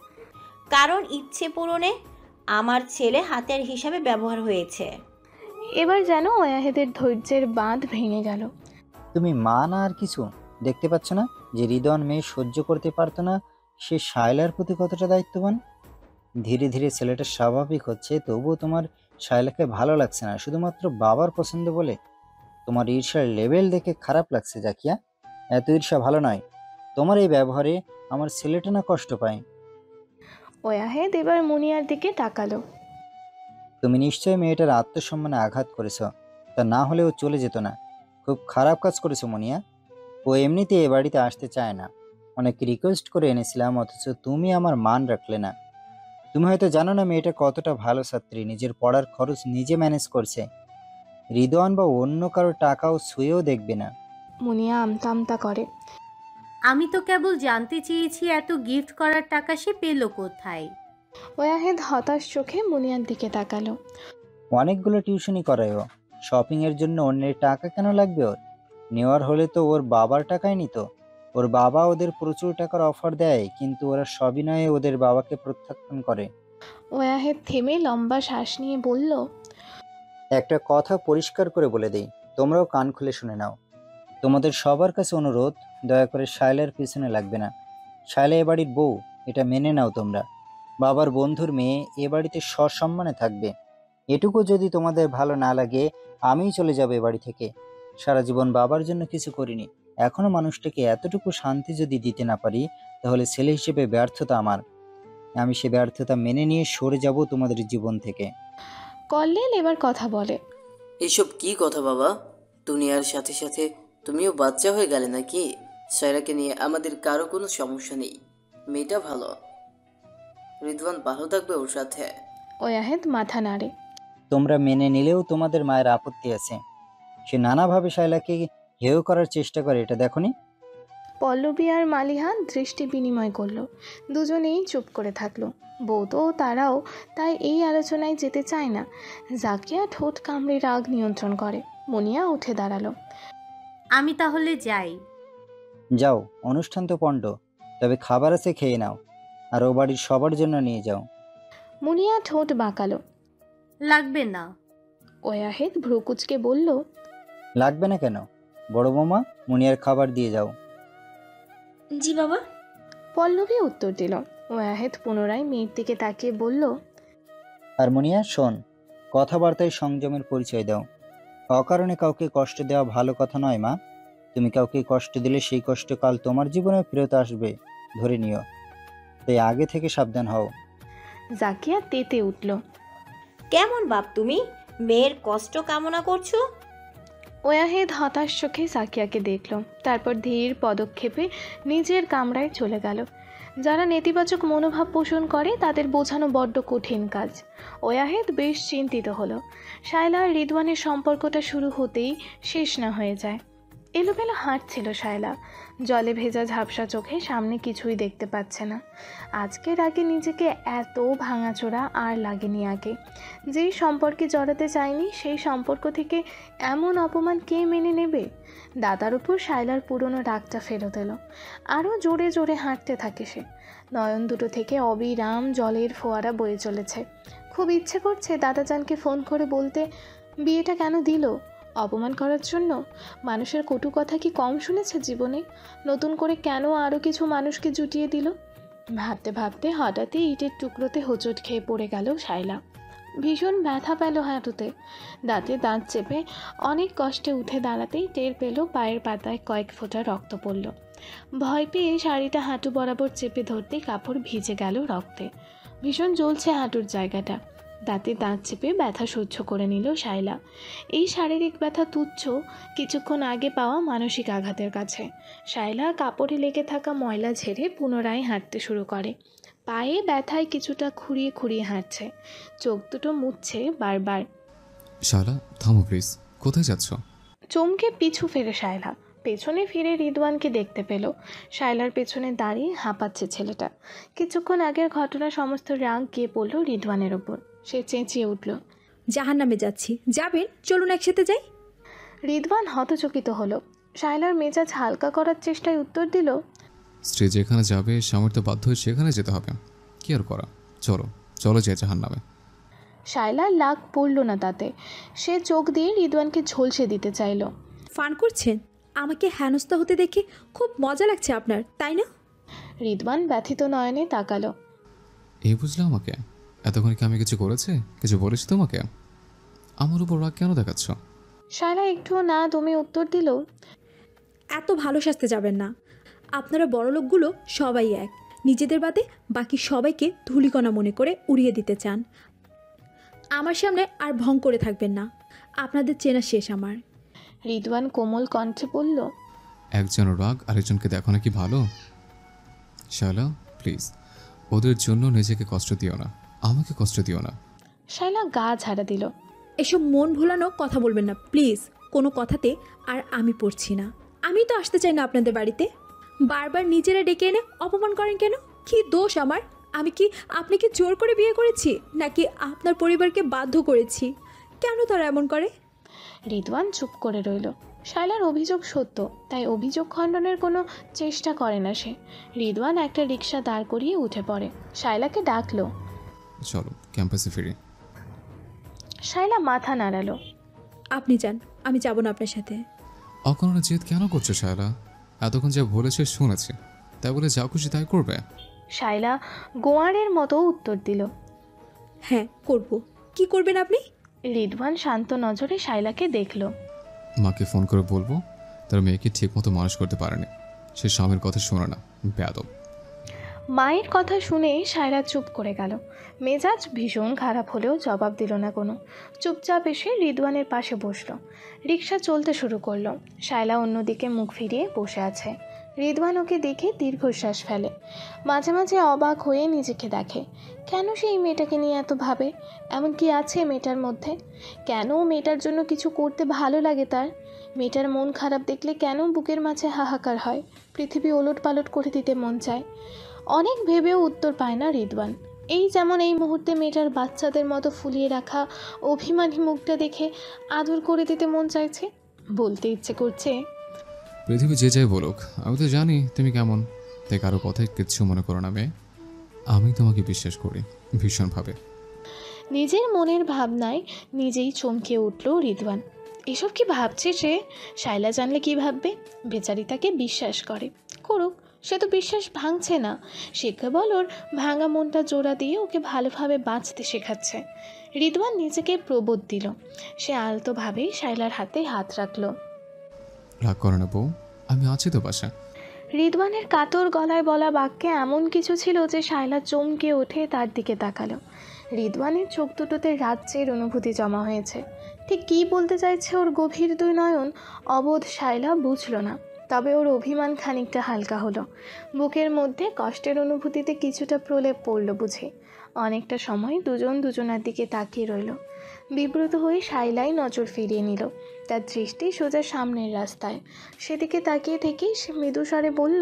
কারণ ইচ্ছে পূরণে আমার ছেলে হাতের হিসাবে ব্যবহার হয়েছে। এবার যেন ওয়াহেদের ধৈর্যের বাঁধ ভেঙে গেল। তুমি মা না আর কিছু দেখতে পাচ্ছ না? যে হৃদয়ন মেয়ে সহ্য করতে পারতো না সে শায়লার প্রতি কতটা দায়িত্ববান? ধীরে ধীরে ছেলেটা স্বাভাবিক হচ্ছে তবুও তোমার শায়লাকে ভালো লাগছে না শুধুমাত্র বাবার পছন্দ বলে। তোমার ঈর্ষার লেভেল দেখে খারাপ লাগছে জাকিয়া। এত ঈর্ষা ভালো নয়। তোমার এই ব্যবহারে আমার ছেলেটা না কষ্ট পায়। ওয়াহেদ এবার মুনিয়ার দিকে তাকালো। তুমি নিশ্চয়ই মেয়েটার আত্মসম্মানে আঘাত করেছ তা না হলেও চলে যেত না। খুব খারাপ কাজ করেছ মুনিয়া। ও এমনিতে এ বাড়িতে আসতে চায় না। অনেক রিকোয়েস্ট করে এনেছিলাম অথচ তুমি আমার মান রাখলে না। তুমি হয়তো জানো না মেয়েটা কতটা ভালো ছাত্রী নিজের পড়ার খরচ নিজে ম্যানেজ করছে। হৃদয়ন বা অন্য কারও টাকাও ছুঁয়েও দেখবে না। মুনিয়া আমতা আমতা করে। আমি তো কেবল জানতে চেয়েছি এত গিফট করার টাকা সে পেল কোথায়। ওয়াহেদ হতাশ চোখে মুনিয়ার দিকে তাকালো। অনেকগুলো টিউশনই করায় ও। শপিং এর জন্য অন্যের টাকা কেন লাগবে ওর? নেওয়ার হলে তো ওর বাবার টাকাই নিত। ওর বাবা ওদের প্রচুর টাকার অফার দেয় কিন্তু ওরা সবিনয়ে ওদের বাবাকে প্রত্যাখ্যান করে। ওয়াহেদ থেমে লম্বা শ্বাস নিয়ে বলল একটা কথা পরিষ্কার করে বলে দেই তোমরাও কান খুলে শুনে নাও। তোমাদের সবার কাছে অনুরোধ দয়া করে শায়লার পিছনে লাগবে না। শায়লা এ বাড়ির বউ এটা মেনে নাও তোমরা। বাবার বন্ধুর মেয়ে এ বাড়িতে সসম্মানে থাকবে। এটুকু যদি তোমাদের ভালো না লাগে আমিই চলে যাব এ বাড়ি থেকে। সারা জীবন বাবার জন্য কিছু করিনি। এখনও মানুষটাকে এতটুকু শান্তি যদি দিতে না পারি তাহলে ছেলে হিসেবে ব্যর্থতা আমার। আমি সে ব্যর্থতা মেনে নিয়ে সরে যাব তোমাদের জীবন থেকে। কল্যাণ এবার কথা বলে। এসব কি কথা বাবা? দুনিয়ার সাথে সাথে তুমিও বাচ্চা হয়ে গেলে নাকি? সায়রাকে নিয়ে আমাদের কারও কোনো সমস্যা নেই। মেয়েটা ভালো। রিদওয়ান ভালো থাকবে ওর সাথে। ওয়াহেদ মাথা নাড়ে। তোমরা মেনে নিলেও তোমাদের মায়ের আপত্তি আছে। সে নানাভাবে শায়লাকে হেয় করার চেষ্টা করে এটা দেখনি পল্লবী আর মালিহা দৃষ্টি বিনিময় করল। দুজনেই চুপ করে থাকল। বৌদ তারাও তাই এই আলোচনায় যেতে চায় না। জাকিয়া ঠোঁট কামড়ে রাগ নিয়ন্ত্রণ করে। মুনিয়া উঠে দাঁড়াল। আমি তাহলে যাই। যাও অনুষ্ঠান তো পণ্ড তবে খাবার আছে খেয়ে নাও আর ও বাড়ির সবার জন্য নিয়ে যাও। মুনিয়া ঠোঁট বাঁকালো। লাগবে না। ওয়াহেদ ভ্রুকুচকে বলল লাগবে না কেন? বড় বৌমা মুনিয়ার খাবার দিয়ে যাও। জি বাবা। পল্লবী উত্তর দিল। ওয়াহেদ পুনরায় মেয়ের দিকে তাকিয়ে বলল আর মুনিয়া শোন কথাবার্তায় সংযমের পরিচয় দাও। অকারণে কাউকে কষ্ট দেওয়া ভালো কথা নয় মা। তুমি কাউকে কষ্ট দিলে সেই কষ্ট কাল তোমার জীবনে ফেরত আসবে। ধরে নিও। তাই আগে থেকে সাবধান হও। জাকিয়া তেতে উঠল। কেমন বাপ তুমি? মেয়ের কষ্ট কামনা করছ? ওয়াহেদ হতাশ চোখে সাকিয়াকে দেখল। তারপর ধীর পদক্ষেপে নিজের কামরায় চলে গেল। যারা নেতিবাচক মনোভাব পোষণ করে তাদের বোঝানো বড্ড কঠিন কাজ। ওয়াহেদ বেশ চিন্তিত হলো। শায়লা আর রিদওয়ানের সম্পর্কটা শুরু হতেই শেষ না হয়ে যায়। এলোমেলো হাঁটছিল শায়লা। জলে ভেজা ঝাপসা চোখে সামনে কিছুই দেখতে পাচ্ছে না। আজকের আগে নিজেকে এত ভাঙাচোরা আর লাগেনি আগে। যেই সম্পর্কে জড়াতে চায়নি সেই সম্পর্ক থেকে এমন অপমান কে মেনে নেবে? দাদার উপর শায়লার পুরনো রাগটা ফেরত এলো। আরও জোরে জোরে হাঁটতে থাকে সে। নয়ন দুটো থেকে অবিরাম জলের ফোয়ারা বয়ে চলেছে। খুব ইচ্ছে করছে দাদাজানকে ফোন করে বলতে, বিয়েটা কেন দিল? অপমান করার জন্য? মানুষের কটু কথা কি কম শুনেছে জীবনে? নতুন করে কেন আরও কিছু মানুষকে জুটিয়ে দিল? ভাবতে ভাবতে হঠাৎই ইটের টুকরোতে হোঁচট খেয়ে পড়ে গেল শায়লা। ভীষণ ব্যথা পেল হাঁটুতে। দাঁতে দাঁত চেপে অনেক কষ্টে উঠে দাঁড়াতেই টের পেল পায়ের পাতায় কয়েক ফোঁটা রক্ত পড়ল। ভয় পেয়ে শাড়িটা হাঁটু বরাবর চেপে ধরতেই কাপড় ভিজে গেল রক্তে। ভীষণ জ্বলছে হাঁটুর জায়গাটা। দাঁতে দাঁত চেপে ব্যথা সহ্য করে নিল শায়লা এই শারীরিক ব্যথা তুচ্ছ কিছুক্ষণ আগে পাওয়া মানসিক আঘাতের কাছে। শায়লা কাপড়ে লেগে থাকা ময়লা ঝেড়ে পুনরায় হাঁটতে শুরু করে। পায়ে ব্যথায় কিছুটা খুঁড়িয়ে খুঁড়িয়ে হাঁটছে। চোখ দুটো মুছছে বারবার। শালা থামো প্লিজ। কোথায় যাচ্ছ? চমকে পিছু ফেরে শায়লা পেছনে ফিরে রিদওয়ানকে দেখতে পেল। শায়লার পেছনে দাঁড়িয়ে হাঁপাচ্ছে ছেলেটা। কিছুক্ষণ আগের ঘটনা সমস্ত রাগ গিয়ে পড়ল রিদওয়ানের ওপর। সে চেঁচিয়ে উঠল। জাহান নামে যাচ্ছি। যাবেন চলুন একসাথে যাই। রিদওয়ান হতচকিত হলো। শায়লার মেজাজ হালকা করার চেষ্টায় উত্তর দিল স্ত্রী যেখানে যাবে স্বামীর তো বাধ্য হয়ে সেখানে যেতে হবে। কি আর করা? চলো চলো যে জাহান নামে শায়লার লাগ পড়ল না তাতে। সে চোখ দিয়ে রিদওয়ানকে ঝলসে দিতে চাইল। ফান করছেন? আমাকে হেনস্থা হতে দেখে খুব মজা লাগছে আপনার তাই না? রিদওয়ান ব্যথিত নয়নে তাকালো। এই বুঝলে আমাকে? এতক্ষণ কি আমি কিছু করেছি? কিছু বলেছি তোমাকে? আমার উপর রাগ কেন দেখাচ্ছ? শায়লা একটুও না তুমি উত্তর দিল। এত ভালো সাজতে যাবেন না। আপনারা বড়লোকগুলো সবাই এক। নিজেদের বাদে বাকি সবাইকে ধুলিকণা মনে করে উড়িয়ে দিতে চান। আমার সামনে আর ভং করে থাকবেন না। আপনাদের চেনা শেষ আমার। রিদওয়ান কোমল কণ্ঠে বলল একজন রাগ আরেকজনকে দেখো নাকি ভালো? শালা প্লিজ ওদের জন্য নিজেকে কষ্ট দিও না। আমাকে কষ্ট দিও না। শায়লা গা ঝাড়া দিল। এসব মন ভোলানো কথা বলবেন না প্লিজ। কোনো কথাতে আর আমি পড়ছি না। আমি তো আসতে চাই না আপনাদের বাড়িতে। বারবার নিজেরা ডেকে এনে অপমান করেন কেন? কি দোষ আমার? আমি কি আপনি কি জোর করে বিয়ে করেছি? নাকি আপনার পরিবারকে বাধ্য করেছি? কেন তারা এমন করে? রিদওয়ান চুপ করে রইল। শায়লার অভিযোগ সত্য তাই অভিযোগ খণ্ডনের কোনো চেষ্টা করে না সে। রিদওয়ান একটা রিক্সা দাঁড় করিয়ে উঠে পড়ে। শায়লাকে ডাকলো চলো ক্যাম্পাসে ফিরি। শাইলা মাথা নাড়ালো। আপনি যান আমি যাব না আপনার সাথে। অকারণে জেদ কেন করছ শায়লা এতক্ষণ যা বলেছে শুনেছি। তাই বলে যা খুশি তাই করবে? শায়লা গোয়ারের মতো উত্তর দিল। হ্যাঁ করব। কি করবেন আপনি? রিদওয়ান শান্ত নজরে শায়লাকে দেখল। মাকে ফোন করে বলব তার মেয়েকে ঠিকমতো মানুষ করতে পারেনি। সে স্বামীর কথা শোনে না। বেয়াদব। মায়ের কথা শুনে শায়লা চুপ করে গেল। মেজাজ ভীষণ খারাপ হলেও জবাব দিল না কোনো। চুপচাপ এসে রিদওয়ানের পাশে বসল। রিক্সা চলতে শুরু করল। শায়লা অন্যদিকে মুখ ফিরিয়ে বসে আছে। রিদওয়ান ওকে দেখে দীর্ঘশ্বাস ফেলে। মাঝে মাঝে অবাক হয়ে নিজেকে দেখে। কেন সেই মেয়েটাকে নিয়ে এত ভাবে? এমন কি আছে মেয়েটার মধ্যে? কেন মেয়েটার জন্য কিছু করতে ভালো লাগে তার? মেয়েটার মন খারাপ দেখলে কেন বুকের মাঝে হাহাকার হয়? পৃথিবী ওলট পালট করে দিতে মন চায়। অনেক ভেবেও উত্তর পায় না রিদওয়ান। এই যেমন এই মুহূর্তে মেয়েটার বাচ্চাদের মতো ফুলিয়ে রাখা অভিমানী মুখটা দেখে আদর করে দিতে মন চাইছে বলতে ইচ্ছে করছে। পৃথিবী যে যাই বলুক আমি তো জানি তুমি কেমন তাই কারও কথায় কিচ্ছু মনে করো না মেয়ে। আমি তোমাকে বিশ্বাস করি ভীষণভাবে। নিজের মনের ভাবনায় নিজেই চমকে উঠল রিদওয়ান। এসব কি ভাবছে সে? শায়লা জানলে কি ভাববে? বেচারি তাকে বিশ্বাস করে করুক। সে তো বিশ্বাস ভাঙছে না। সে কেবল ওর ভাঙা মনটা জোড়া দিয়ে ওকে ভালোভাবে বাঁচতে শেখাচ্ছে। রিদওয়ান নিজেকে প্রবোধ দিল। সে আলতোভাবেই শায়লার হাতে হাত রাখল। রাগ করো না বউ আমি আছি তো বাসা রিদওয়ানের কাতর গলায় বলা বাক্যে এমন কিছু ছিল যে শায়লা চমকে ওঠে তার দিকে তাকালো। রিদওয়ানের চোখ দুটোতে রাজ্যের অনুভূতি জমা হয়েছে। ঠিক কী বলতে চাইছে ওর গভীর দুই নয়ন অবোধ শায়লা বুঝল না। তবে ওর অভিমান খানিকটা হালকা হলো। বুকের মধ্যে কষ্টের অনুভূতিতে কিছুটা প্রলেপ পড়ল বুঝি। অনেকটা সময় দুজন দুজনার দিকে তাকিয়ে রইল। বিব্রত হয়ে শাইলাই নজর ফিরিয়ে নিল। তার দৃষ্টি সোজা সামনের রাস্তায়। সেদিকে তাকিয়ে থেকেই সে মৃদুস্বরে বলল,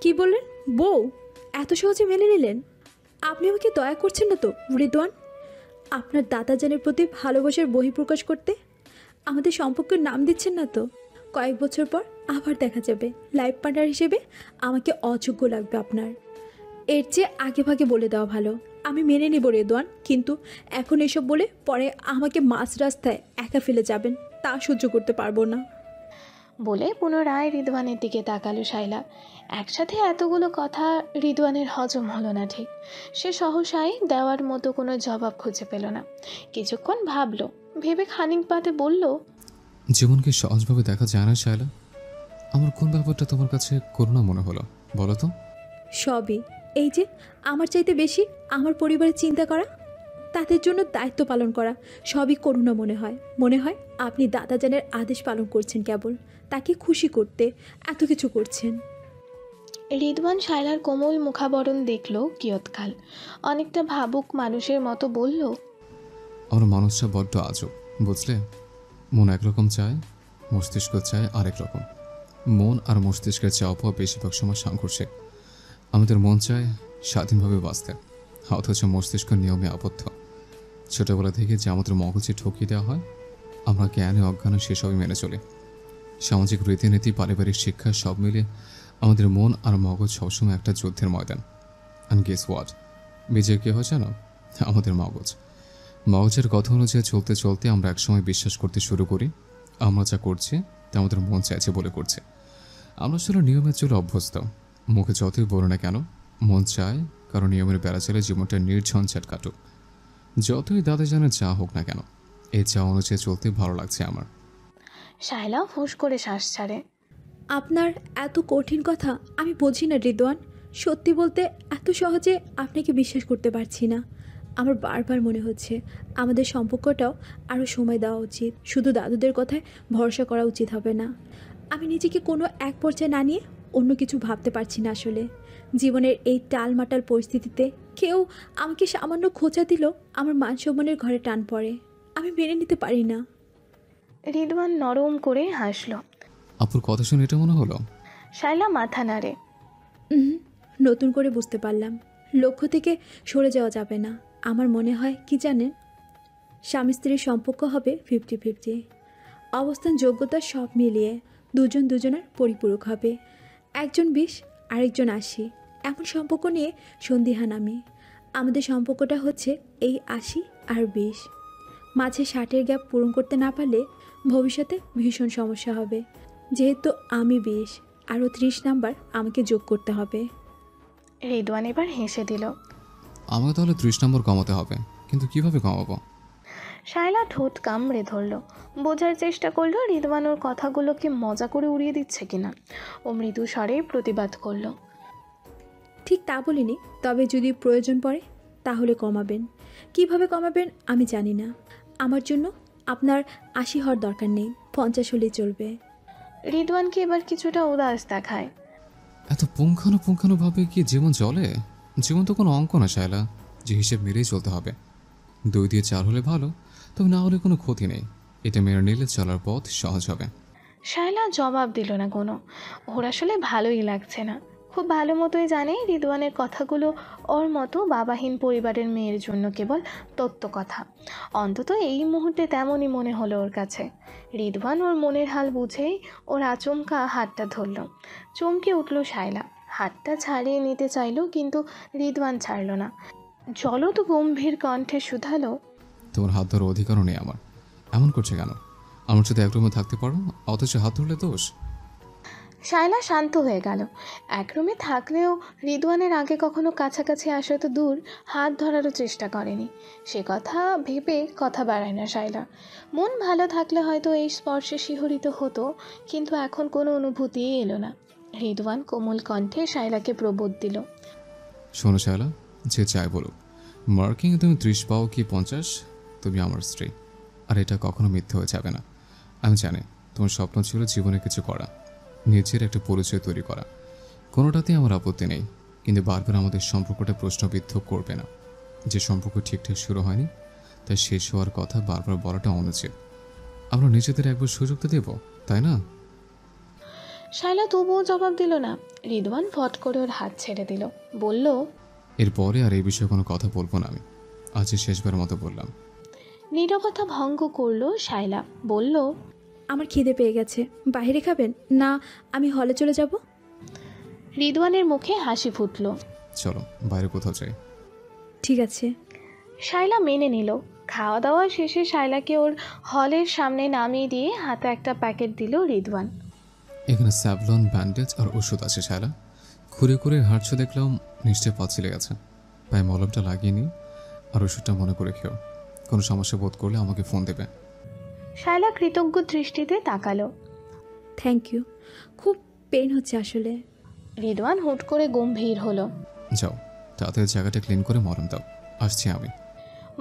কি বললেন? বউ, এত সহজে মেনে নিলেন? আপনি আমাকে দয়া করছেন না তো রিদওয়ান আপনার দাদাজানের প্রতি ভালোবাসার বহিঃপ্রকাশ করতে আমাদের সম্পর্কের নাম দিচ্ছেন না তো? কয়েক বছর পর আবার দেখা যাবে। লাইফ পার্টনার হিসেবে আমাকে অযোগ্য লাগবে আপনার। এর চেয়ে আগে ভাগে বলে দেওয়া ভালো। আমি মেনে নেব রেদওয়ান কিন্তু এখন এসব বলে পরে আমাকে মাঝ রাস্তায় একা ফেলে যাবেন তা সহ্য করতে পারব না। বলে পুনরায় রিদওয়ানের দিকে তাকালো শাইলা একসাথে এতগুলো কথা রিদওয়ানের হজম হলো না ঠিক। সে সহসাই দেওয়ার মতো কোনো জবাব খুঁজে পেল না। কিছুক্ষণ ভাবলো ভেবে খানিক বাদে বলল জীবনকে সহজভাবে দেখা যায় না শায়লা আমার কোন ব্যাপারটা তোমার কাছে করুণা মনে হলো? বলো তো। সবই। এই যে আমার চাইতে বেশি আমার পরিবারের চিন্তা করা তাদের জন্য দায়িত্ব পালন করা সবই করুণা মনে হয়। মনে হয় আপনি দাদাজানের আদেশ পালন করছেন কেবল। তাকে খুশি করতে এত কিছু করছেন। রিদওয়ান শায়লার কোমল মুখাবরণ দেখল কিয়ৎকাল। অনেকটা ভাবুক মানুষের মতো বলল আমার মানুষটা বড্ড আজব বুঝলে? মন একরকম চায় মস্তিষ্ক চায় আরেক রকম। মন আর মস্তিষ্কের চাওয়া বেশিরভাগ সময় সাংঘর্ষিক। আমাদের মন চায় স্বাধীনভাবে বাঁচতে, অথচ মস্তিষ্ক নিয়মে আবদ্ধ। ছোটবেলা থেকে যে আমাদের মগজে ঠকিয়ে দেওয়া হয়, আমরা জ্ঞানে অজ্ঞানে সেসবই মেনে চলি। সামাজিক রীতিনীতি, পারিবারিক শিক্ষা, সব মিলে আমাদের মন আর মগজ সবসময় একটা যুদ্ধের ময়দান। অ্যান্ড গেস ওয়াট বিজয় কে হয় জানো? আমাদের মগজ। মগজের কথা অনুযায়ী চলতে চলতে আমরা একসময় বিশ্বাস করতে শুরু করি, আমরা যা করছি তা আমাদের মন চাইছে বলে করছে। আমরা আসলে নিয়মের চলে অভ্যস্ত। মুখে যতই বলো না কেন মন চায় কারণ নিয়মের বেড়া চলে জীবনটা নির্ঝঞ্ঝাট কাটুক। যতই দাদা জানে যা হোক না কেন এই চা অনুযায়ী চলতে ভালো লাগছে আমার। শায়লা ফুস করে শ্বাস ছাড়ে। আপনার এত কঠিন কথা আমি বুঝি না রিদওয়ান। সত্যি বলতে এত সহজে আপনাকে বিশ্বাস করতে পারছি না। আমার বারবার মনে হচ্ছে আমাদের সম্পর্কটাও আরও সময় দেওয়া উচিত। শুধু দাদুদের কথায় ভরসা করা উচিত হবে না। আমি নিজেকে কোনো এক পর্যায়ে না নিয়ে অন্য কিছু ভাবতে পারছি না আসলে। জীবনের এই টালমাটাল পরিস্থিতিতে কেউ আমাকে সামান্য খোঁচা দিল আমার মান সম্মানের ঘরে টান পড়ে। আমি মেনে নিতে পারি না। রিদওয়ান নরম করে হাসলো। আপুর কথা শুনে এটা মনে হলো? শায়লা মাথা নাড়ে। নতুন করে বুঝতে পারলাম। লক্ষ্য থেকে সরে যাওয়া যাবে না। আমার মনে হয় কি জানেন? স্বামী স্ত্রীর সম্পর্ক হবে ফিফটি ফিফটি। অবস্থান যোগ্যতা সব মিলিয়ে। দুজন দুজনের পরিপূরক হবে। একজন বিশ আরেকজন আশি। এমন সম্পর্ক নিয়ে সন্দিহান আমি আমাদের সম্পর্কটা হচ্ছে এই আশি আর বিশ মাঝে ষাটের গ্যাপ পূরণ করতে না পারলে ভবিষ্যতে ভীষণ সমস্যা হবে। যেহেতু আমি বিশ আরও ত্রিশ নাম্বার আমাকে যোগ করতে হবে। রিদওয়ান এবার হেসে দিল। আমাকে তাহলে ত্রিশ নম্বর কমাতে হবে কিন্তু কীভাবে কমাবো? শায়লা ঠোঁট কামড়ে ধরল। বোঝার চেষ্টা করল রিদওয়ান ওর কথাগুলোকে মজা করে উড়িয়ে দিচ্ছে কিনা। ও মৃদু স্বরে প্রতিবাদ করল। ঠিক তা বলিনি তবে যদি প্রয়োজন পড়ে তাহলে কমাবেন। কীভাবে কমাবেন আমি জানি না। আমার জন্য আপনার আশি হওয়ার দরকার নেই পঞ্চাশ হলেই চলবে। রিদওয়ানকে এবার কিছুটা উদাস দেখায়। এত পুঙ্খানুপুঙ্খানুভাবে কি জীবন চলে? জীবন তো কোনো অঙ্ক না শায়লা। যে হিসেব মেরেই চলতে হবে। দুই দিয়ে চার হলে ভালো তবে না হলে কোনো ক্ষতি নেই। এটা মেনে নিলে চলার পথ সহজ হবে। শায়লা জবাব দিল না কোনো। ওর আসলে ভালোই লাগছে না। খুব ভালো মতোই জানে রিদওয়ানের কথাগুলো ওর মতো বাবাহীন পরিবারের মেয়ের জন্য কেবল তত্ত্ব কথা। অন্তত এই মুহূর্তে তেমনই মনে হলো ওর কাছে। রিদওয়ান ওর মনের হাল বুঝেই ওর আচমকা হাতটা ধরল। চমকে উঠল শায়লা। হাতটা ছাড়িয়ে নিতে চাইল কিন্তু রিদওয়ান ছাড়ল না। জলদ গম্ভীর কণ্ঠে শুধালো তোমার হাত ধরার অধিকারও নেই আমার। এমন করছে কেন? আমার সাথে এক রুমে থাকতে পারো অথচ হাত ধরলে দোষ? শায়লা শান্ত হয়ে গেল। এক রুমে থাকলেও রিদওয়ানের আগে কখনো কাছাকাছি আসা তো দূর হাত ধরারও চেষ্টা করেনি। সে কথা ভেবে কথা বাড়ায় না শায়লা। মন ভালো থাকলে হয়তো এই স্পর্শে শিহরিত হতো কিন্তু এখন কোনো অনুভূতিই এলো না। রিদওয়ান কোমল কণ্ঠে শায়লাকে প্রবোধ দিল। শোনো শায়লা যে চাই বলুক। মার্কিংয়ে তুমি ত্রিশ পাও কি পঞ্চাশ? তুমি আমার স্ত্রী। আর এটা কখনো মিথ্যে হয়ে যাবে না। আমি জানি তোমার স্বপ্ন ছিল জীবনে কিছু করা নিজের একটা পরিচয় তৈরি করা। কোনোটাতেই আমার আপত্তি নেই কিন্তু বারবার আমাদের সম্পর্কটা প্রশ্নবিদ্ধ করবে না। যে সম্পর্ক ঠিকঠাক শুরু হয়নি তাই শেষ হওয়ার কথা বারবার বলাটা অনুচিত। আমরা নিজেদের একবার সুযোগ তো দেবো তাই না? শায়লা তবুও জবাব দিল না। রিদওয়ান ফট করে ওর হাত ছেড়ে দিল। বলল এরপরে আর এই বিষয়ে কোনো কথা বলব না আমি। আজই শেষবার মতো বললাম। নীরবতা ভঙ্গ করল শায়লা বলল আমার খিদে পেয়ে গেছে। বাইরে খাবেন? না আমি হলে চলে যাব? রিদওয়ানের মুখে হাসি ফুটলো। চলো বাইরে কোথাও যাই। ঠিক আছে। শায়লা মেনে নিল। খাওয়া দাওয়া শেষে শায়লাকে ওর হলের সামনে নামিয়ে দিয়ে হাতে একটা প্যাকেট দিল রিদওয়ান। এখানে স্যাভলন ব্যান্ডেজ আর ওষুধ আছে শায়লা ঘুরে ঘুরে হাঁটছো দেখলাম নিশ্চয় পাচ্ছি লেগেছে পায়ে মলমটা লাগিয়ে নিই আর ওষুধটা মনে করে খেও। কোনো সমস্যা বোধ করলে আমাকে ফোন দেবে। শায়লা কৃতজ্ঞ দৃষ্টিতে তাকালো। থ্যাংক ইউ খুব পেন হচ্ছে আসলে। রিদওয়ান হুট করে গম্ভীর হলো। যাও তাড়াতাড়ি জায়গাটা ক্লিন করে মরম দাও। আসছি আমি।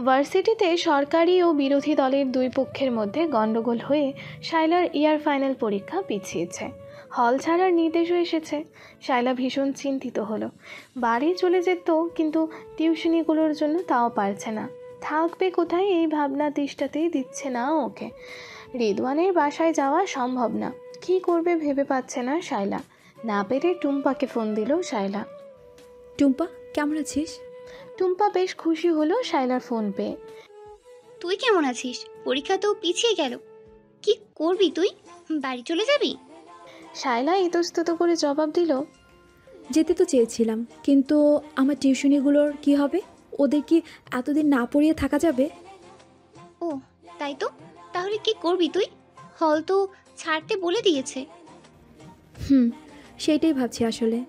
ভার্সিটিতে সরকারি ও বিরোধী দলের দুই পক্ষের মধ্যে গণ্ডগোল হয়ে শায়লার ইয়ার ফাইনাল পরীক্ষা পিছিয়েছে। হল ছাড়ার নির্দেশও এসেছে। শায়লা ভীষণ চিন্তিত হলো। বাড়ি চলে যেত কিন্তু টিউশনিগুলোর জন্য তাও পারছে না। থাকবে কোথায় এই ভাবনা তিষ্টাতেই দিচ্ছে না ওকে। রিদওয়ানের বাসায় যাওয়া সম্ভব না। কি করবে ভেবে পাচ্ছে না শায়লা। না পেরে টুম্পাকে ফোন দিল শায়লা। টুম্পা কেমন আছিস? টুম্পা বেশ খুশি হলো শায়লার ফোন পেয়ে। তুই কেমন আছিস? পরীক্ষা তো পিছিয়ে গেল। কি করবি তুই? বাড়ি চলে যাবি? শায়লা ইতস্তত করে জবাব দিল যেতে তো চেয়েছিলাম কিন্তু আমার টিউশনিগুলোর কি হবে? ওদের কি এতদিন না পড়িয়ে থাকা যাবে? ও তাই তো? তাহলে কি করবি তুই? হল তো ছাড়তে বলে দিয়েছে। হুম সেইটাই ভাবছি আসলে।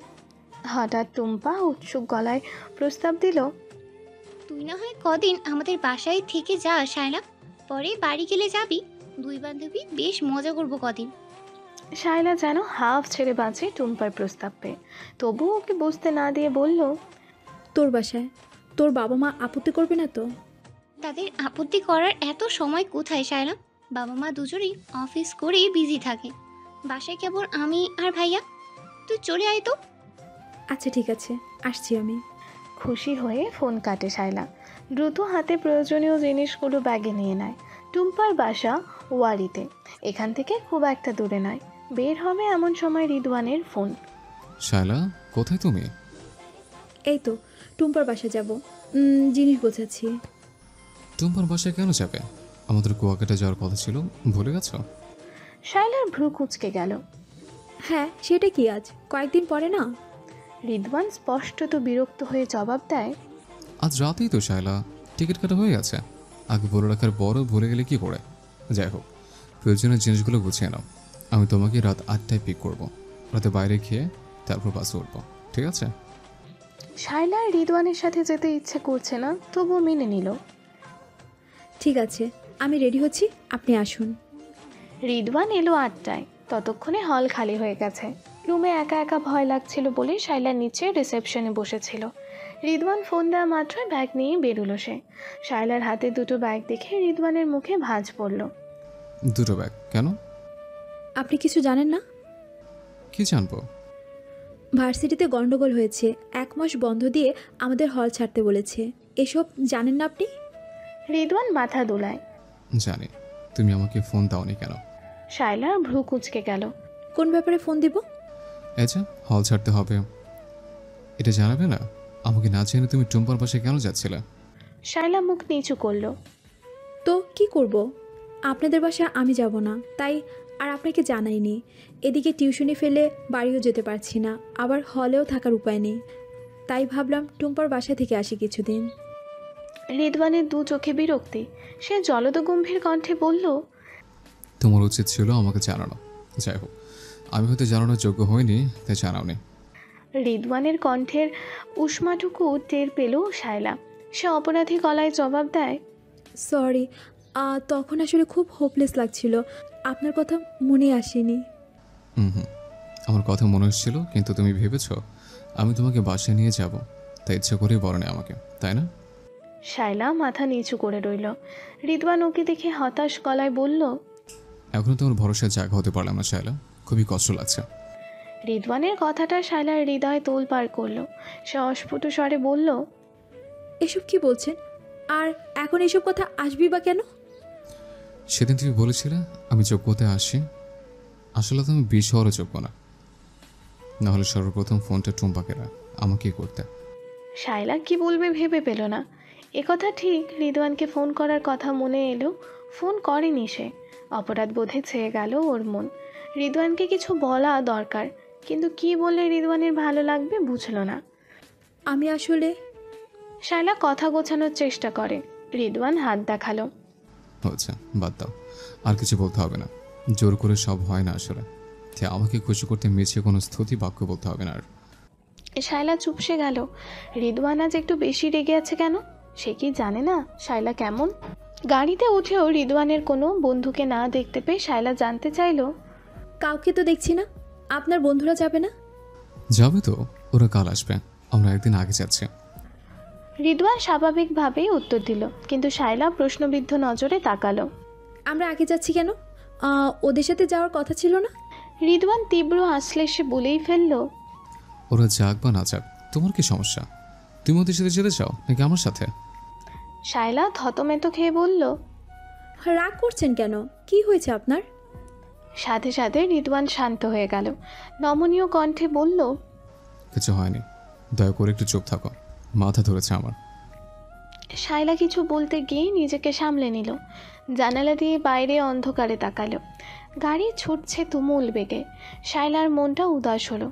হঠাৎ টুম্পা উৎসুক গলায় প্রস্তাব দিল তুই না হয় কদিন আমাদের বাসায় থেকে যা শায়লা। পরে বাড়ি গেলে যাবি। দুই বান্ধবী বেশ মজা করব কদিন। শায়লা যেন হাফ ছেড়ে বাঁচে টুম্পার প্রস্তাব পেয়ে। তবুও ওকে বুঝতে না দিয়ে বলল তোর বাসায়? তোর বাবা মা আপত্তি করবে না তো? তাদের আপত্তি করার এত সময় কোথায় শায়লা বাবা মা দুজনেই অফিস করেই বিজি থাকে। বাসায় কেবল আমি আর ভাইয়া। তুই চলে আয় তো। আচ্ছা ঠিক আছে। আসছি আমি। খুশি হয়ে ফোন কাটে শায়লা দ্রুত হাতে প্রয়োজনীয় জিনিসগুলো ব্যাগে নিয়ে নেয়। টুম্পার বাসা ওয়ারিতে। এখান থেকে খুব একটা দূরে নয়। বের হবে এমন সময় রিদওয়ানের ফোন। শায়লা কোথায় তুমি? এই তো টুম্পার বাসা যাব। জিনিস গোছাচ্ছি। টুম্পার বাসায় কেন যাবে? আমাদের কুয়াকাটা যাওয়ার কথা ছিল ভুলে গেছো? শায়লার ভ্রু কুচকে গেল। হ্যাঁ সেটা কি আজ? কয়েকদিন পরে না? রিদওয়ান স্পষ্টত বিরক্ত হয়ে জবাব দেয়। আজ রাতেই তো শায়লা টিকিট কাটা হয়ে গেছে। আগে বলে রাখার বড় ভুলে গেলে কি করে? যাই হোক প্রয়োজনীয় জিনিসগুলো গুছিয়ে নাও। আমি তোমাকে রাত আটটায় পিক করব। রাতে বাইরে খেয়ে তারপর বাসে উঠবো। ঠিক আছে? শায়লার রিদওয়ানের সাথে যেতে ইচ্ছে করছে না তবুও মেনে নিল। ঠিক আছে আমি রেডি হচ্ছি আপনি আসুন। রিদওয়ান এলো আটটায় ততক্ষণে হল খালি হয়ে গেছে। রুমে একা একা ভয় লাগছিল বলে শাইলা নিচে রিসেপশনে বসেছিল। রিদওয়ান ফোন দেওয়া মাত্রই ব্যাগ নিয়ে বেরোলো সে। শায়লার হাতে দুটো ব্যাগ দেখে রিদওয়ানের মুখে ভাঁজ পড়ল। দুটো ব্যাগ কেন? আপনি কিছু জানেন না? কি জানব? ভার্সিটিতে গন্ডগোল হয়েছে। এক মাস বন্ধ দিয়ে আমাদের হল ছাড়তে বলেছে। এসব জানেন না আপনি? রিদওয়ান মাথা দোলায়। জানি। তুমি আমাকে ফোন দাওনি কেন? শায়লার ভ্রু কুঁচকে গেল। কোন ব্যাপারে ফোন দিব? আচ্ছা হল ছাড়তে হবে। এটা জানাবে না? আমাকে না জেনে তুমি টুম্পার পাশে কেন যাচ্ছিলে? শায়লা মুখ নিচু করল। তো কি করব? আপনাদের বাসা আমি যাব না তাই আর আপনাকে জানাইনি। এদিকে টিউশনি ফেলে বাড়িও যেতে পারছি না আবার হলেও থাকার উপায় নেই। তাই ভাবলাম টুম্পার বাসা থেকে আসি কিছুদিন। রিদওয়ানের দু চোখে বিরক্তি। সে জলদ গম্ভীর কণ্ঠে বলল তোমার উচিত ছিল আমাকে জানানো। যাই হোক আমি হয়তো জানানোর যোগ্য হইনি তাই জানাওনি। রিদওয়ানের কণ্ঠের উষ্মাটুকু টের পেল শায়লা সে অপরাধী গলায় জবাব দেয় সরি তখন আসলে খুব হোপলেস লাগছিল। আপনার কথা মনে আসেনি। হুম হুম। আমার কথা মনে হচ্ছিল কিন্তু তুমি ভেবেছ আমি তোমাকে বাসায় নিয়ে যাব। তাই ইচ্ছা করেই বলেনি আমাকে তাই না? শায়লা মাথা নিচু করে রইল। রিদওয়ান ওকে দেখে হতাশ গলায় বলল এখনও তোমার ভরসা জায়গা হতে পারলাম না শায়লা। খুবই কষ্ট লাগছে। রিদওয়ানের কথাটা শায়লার হৃদয় তোল পার করল। সে অস্ফুট স্বরে বলল এসব কি বলছেন? আর এখন এসব কথা আসবি বা কেন? সেদিন তুমি বলেছিলে আমি যোগ্যতায় আসি। আসলে তো আমি বিশ হওয়ারও যোগ্য না। নাহলে সর্বপ্রথম ফোনটা টুম্পাকে না আমাকে করতে। শায়লা কি বলবে ভেবে পেল না। একথা ঠিক রিদওয়ানকে ফোন করার কথা মনে এলো ফোন করেনি সে। অপরাধ বোধে ছেয়ে গেল ওর মন। রিদওয়ানকে কিছু বলা দরকার কিন্তু কি বললে রিদওয়ানের ভালো লাগবে বুঝলো না। আমি আসলে শায়লা কথা গোছানোর চেষ্টা করে। রিদওয়ান হাত দেখাল। হচ্ছে বাদ দাও। আর কিছু বলতে হবে না। জোর করে সব হয় না আসলে। তাই আমাকে খুশি করতে মিছে কোনো স্তুতি বাক্য বলতে হবে না আর। শায়লা চুপসে গেল। রিদওয়ান আজ একটু বেশি রেগে আছে কেন? সে কি জানে না? শায়লা কেমন? গাড়িতে উঠেও রিদওয়ানের কোনো বন্ধুকে না দেখতে পেয়ে শায়লা জানতে চাইলো কাউকে তো দেখছি না। আপনার বন্ধুরা যাবে না? যাবে তো। ওরা কাল আসবে। আমরা একদিন আগে যাচ্ছি। রিদওয়ান স্বাভাবিকভাবেই উত্তর দিল কিন্তু শায়লা প্রশ্নবিদ্ধ নজরে তাকালো। আমরা আগে যাচ্ছি কেন? আহ, ওদের সাথে যাওয়ার কথা ছিল না? রিদওয়ান তীব্র আশ্লেষে বলেই ফেলল ওরা যাক বা না যাক তোমার কি সমস্যা? তুমি ওদের সাথে যেতে চাও নাকি আমার সাথে? শায়লা থতমেত খেয়ে বলল রাগ করছেন কেন? কি হয়েছে আপনার? সাথে সাথে রিদওয়ান শান্ত হয়ে গেল। নমনীয় কণ্ঠে বলল কিছু হয়নি। দয়া করে একটু চুপ থাকো। মাথা ধরেছে আমার। শায়লা কিছু বলতে গিয়ে নিজেকে সামলে নিল। জানালা দিয়ে বাইরে অন্ধকারে তাকালো। গাড়ি ছুটছে তুমুল বেগে। শায়লার মনটা উদাস হলো।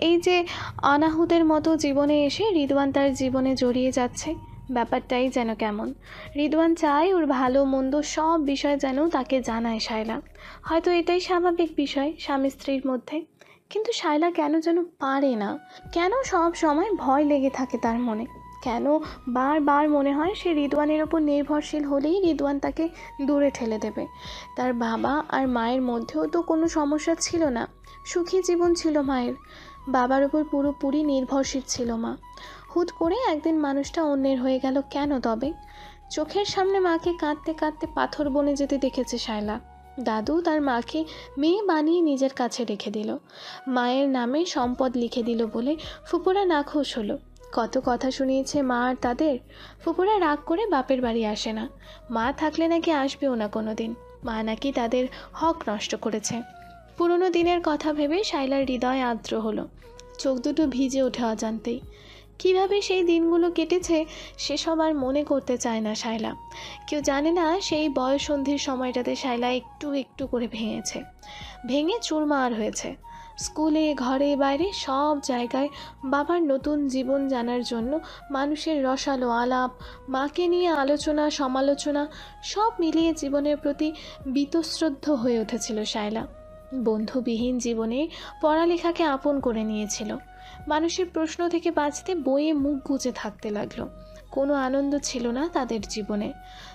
এই যে অনাহুদের মতো জীবনে এসে রিদওয়ান তার জীবনে জড়িয়ে যাচ্ছে, ব্যাপারটাই যেন কেমন। রিদওয়ান চায় ওর ভালো মন্দ সব বিষয় যেন তাকে জানায় শায়লা। হয়তো এটাই স্বাভাবিক বিষয় স্বামী স্ত্রীর মধ্যে। কিন্তু শায়লা কেন যেন পারে না? কেন সব সময় ভয় লেগে থাকে তার মনে? কেন বারবার মনে হয় সে রিদওয়ানের ওপর নির্ভরশীল হলেই রিদওয়ান তাকে দূরে ঠেলে দেবে? তার বাবা আর মায়ের মধ্যেও তো কোনো সমস্যা ছিল না। সুখী জীবন ছিল মায়ের। বাবার ওপর পুরোপুরি নির্ভরশীল ছিল মা। হুট করে একদিন মানুষটা অন্যের হয়ে গেল কেন তবে? চোখের সামনে মাকে কাঁদতে কাঁদতে পাথর বনে যেতে দেখেছে শায়লা। দাদু তার মাকে মেয়ে বানিয়ে নিজের কাছে রেখে দিল। মায়ের নামে সম্পদ লিখে দিল বলে ফুপুরা নাখোশ হলো। কত কথা শুনিয়েছে মা আর তাদের? ফুপুরা রাগ করে বাপের বাড়ি আসে না। মা থাকলে নাকি আসবেও না কোনো দিন মা নাকি তাদের হক নষ্ট করেছে। পুরনো দিনের কথা ভেবে শাইলার হৃদয় আর্দ্র হলো। চোখ দুটো ভিজে ওঠে অজান্তেই। কীভাবে সেই দিনগুলো কেটেছে, সেসব আর মনে করতে চায় না শায়লা। কেউ জানে না সেই বয়সন্ধির সময়টাতে শায়লা একটু একটু করে ভেঙেছে। ভেঙে চুরমার হয়েছে। স্কুলে, ঘরে, বাইরে সব জায়গায় বাবার নতুন জীবন জানার জন্য মানুষের রসালো আলাপ, মাকে নিয়ে আলোচনা, সমালোচনা, সব মিলিয়ে জীবনের প্রতি বীতশ্রদ্ধ হয়ে উঠেছিল শায়লা। বন্ধুবিহীন জীবনে পড়ালেখাকে আপন করে নিয়েছিল। মানুষের প্রশ্ন থেকে বাঁচতে বইয়ে মুখ গুজে থাকতে লাগল। কোনো আনন্দ ছিল না তাদের জীবনে।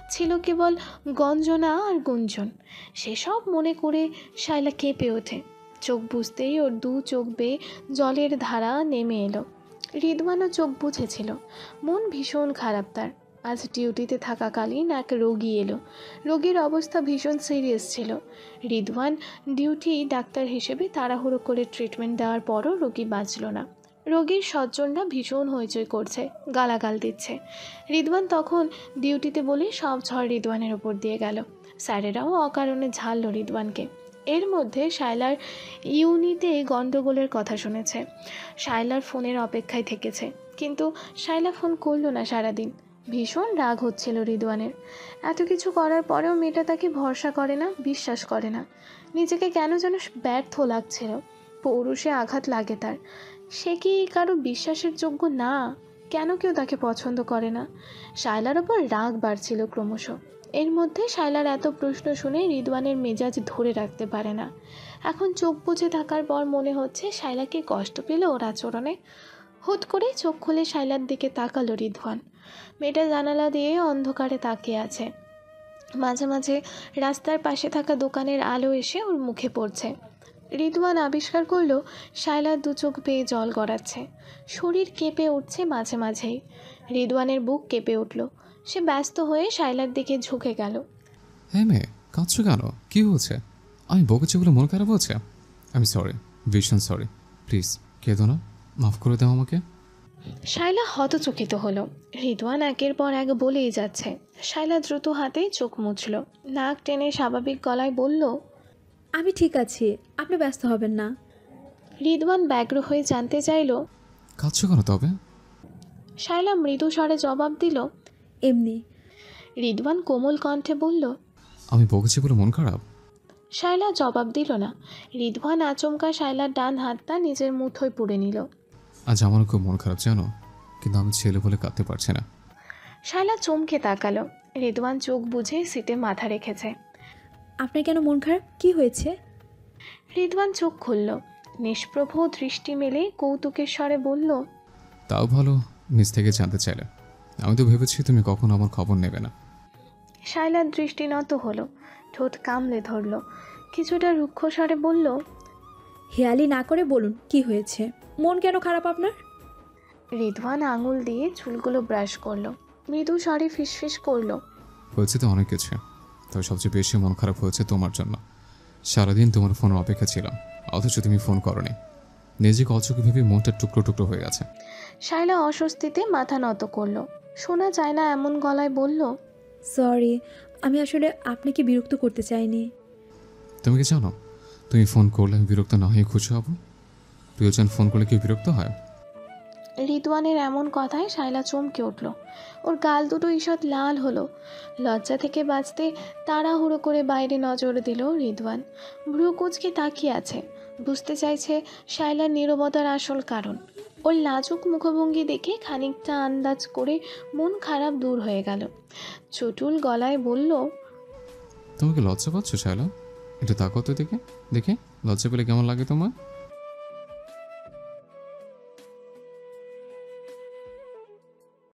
ছিল কেবল গঞ্জনা আর গুঞ্জন। সেসব মনে করে শায়লা কেঁপে ওঠে। চোখ বুঝতেই ওর দু চোখ বেয়ে জলের ধারা নেমে এলো। রিদওয়ানও চোখ বুঝেছিল। মন ভীষণ খারাপ তার। আজ ডিউটিতে থাকাকালীন এক রোগী এলো। রোগীর অবস্থা ভীষণ সিরিয়াস ছিল। রিদওয়ান ডিউটি ডাক্তার হিসেবে তাড়াহুড়ো করে ট্রিটমেন্ট দেওয়ার পরও রোগী বাঁচল না। রোগীর স্বজনরা ভীষণ হইচই করছে, গালাগাল দিচ্ছে। রিদওয়ান তখন ডিউটিতে বলে সব ঝড় রিদওয়ানের ওপর দিয়ে গেল। স্যারেরাও অকারণে ঝাললো রিদওয়ানকে। এর মধ্যে শায়লার ইউনিতে গণ্ডগোলের কথা শুনেছে। শায়লার ফোনের অপেক্ষায় থেকেছে। কিন্তু শায়লা ফোন করল না সারাদিন। ভীষণ রাগ হচ্ছিল রিদওয়ানের। এত কিছু করার পরেও মেয়েটা তাকে ভরসা করে না, বিশ্বাস করে না। নিজেকে কেন যেন ব্যর্থ লাগছিল। পৌরুষে আঘাত লাগে তার। সে কি কারও বিশ্বাসের যোগ্য না? কেন কেউ তাকে পছন্দ করে না? শায়লার ওপর রাগ বাড়ছিল ক্রমশ। এর মধ্যে শায়লার এত প্রশ্ন শুনে রিদওয়ানের মেজাজ ধরে রাখতে পারে না। এখন চোখ বুঝে থাকার পর মনে হচ্ছে শায়লাকে কষ্ট পেল ওর আচরণে। হুট করে চোখ খুলে শায়লার দিকে তাকালো রিদওয়ান। মেয়েটা জানালা দিয়ে অন্ধকারে তাকিয়ে আছে। মাঝে মাঝে রাস্তার পাশে থাকা দোকানের আলো এসে ওর মুখে পড়ছে। রিদওয়ান আবিষ্কার করল শায়লার দু চোখ বেয়ে জল গড়াচ্ছে। শরীর কেঁপে উঠছে মাঝে মাঝেই। রিদওয়ানের বুক কেঁপে উঠল। সে ব্যস্ত হয়ে শায়লার দিকে ঝুঁকে গেল। হ্যাঁ কাঁদছো কেন? কী হয়েছে? আমি বকেছি বলে মন খারাপ হচ্ছে আমি সরি ভীষণ সরি প্লিজ কেঁদো না। মাফ করে দাও আমাকে। শায়লা হতচকিত হলো। রিদওয়ান একের পর এক বলেই যাচ্ছে। শায়লা দ্রুত হাতে চোখ মুছল। নাক টেনে স্বাভাবিক গলায় বলল আমি ঠিক আছি আপনি ব্যস্ত হবেন না। রিদওয়ান ব্যগ্র হয়ে জানতে চাইল কাঁদছো কেন তবে? শায়লা মৃদু স্বরে জবাব দিল এমনি। রিদওয়ান কোমল কণ্ঠে বলল আমি বকেছি বলে মন খারাপ? শায়লা জবাব দিল না। রিদওয়ান আচমকা শায়লার ডান হাতটা নিজের মুঠোয় পুড়ে নিল। আজ আমারও খুব মন খারাপ জানো? কিন্তু আমি ছেলে বলে কাঁদতে পারছি না। শায়লা চমকে তাকালো। রিদওয়ান চোখ বুঝে সিটে মাথা রেখেছে। আপনার কেন মন খারাপ? কি হয়েছে? রিদওয়ান চোখ খুলল। নিষ্প্রভ দৃষ্টি মেলে কৌতুকের স্বরে বলল তাও ভালো নিজ থেকে জানতে চাইলে। আমি তো ভেবেছি তুমি কখনো আমার খবর নেবে না। শায়লার দৃষ্টি নত হলো। ঠোঁট কামলে ধরল। কিছুটা রুক্ষ স্বরে বলল হেয়ালি না করে বলুন কি হয়েছে? মন কেন খারাপ আপনার? রিদওয়ান আঙুল দিয়ে চুলগুলো ব্রাশ করল। মৃদু স্বরে ফিসফিস করল। হয়েছে তো অনেক কিছু তবে সবচেয়ে বেশি মন খারাপ হয়েছে তোমার জন্য। সারাদিন তোমার ফোনের অপেক্ষা ছিলাম অথচ তুমি ফোন করনি। নিজেকে অচোখে ভেবে মনটা টুকরো টুকরো হয়ে গেছে। শায়লা অস্বস্তিতে মাথা নত করল। শোনা যায় না এমন গলায় বলল সরি আমি আসলে আপনাকে বিরক্ত করতে চাইনি। তুমি কি জানো? তুমি ফোন করলে আমি বিরক্ত না হয়ে খুশি হব? প্রিয়জন ফোন করলে কি বিরক্ত হয়? রিদওয়ানের এমন কথায় শায়লা চমকে উঠল। ওর গাল দুটো ঈষৎ লাল হলো। লজ্জা থেকে বাঁচতে তাড়াহুড়ো করে বাইরে নজর দিল রিদওয়ান। ভ্রু কুচকে তাকিয়ে আছে। বুঝতে চাইছে শায়লার নীরবতার আসল কারণ। ওর লাজুক মুখভঙ্গি দেখে খানিকটা আন্দাজ করে মন খারাপ দূর হয়ে গেল। চটুল গলায় বলল তোমাকে লজ্জা পাচ্ছ শায়লা? একটু তাকো তো দেখে। দেখে লজ্জা পেলে কেমন লাগে তোমার?